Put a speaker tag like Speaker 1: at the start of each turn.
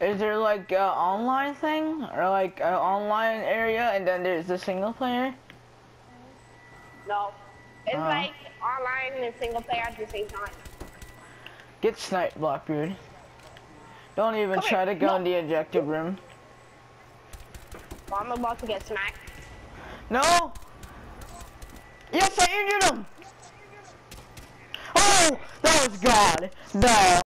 Speaker 1: Is there like an online thing or like an online area and then there's the single player?
Speaker 2: No. It's
Speaker 1: Uh.
Speaker 2: like online and single player at the same time.
Speaker 1: Get sniped, Blackbeard. Don't even
Speaker 2: Come
Speaker 1: try
Speaker 2: here.
Speaker 1: to go
Speaker 2: No.
Speaker 1: in the objective room.
Speaker 2: Well, I'm about to get smacked.
Speaker 1: No! Yes, I injured him! Oh! That was God! No!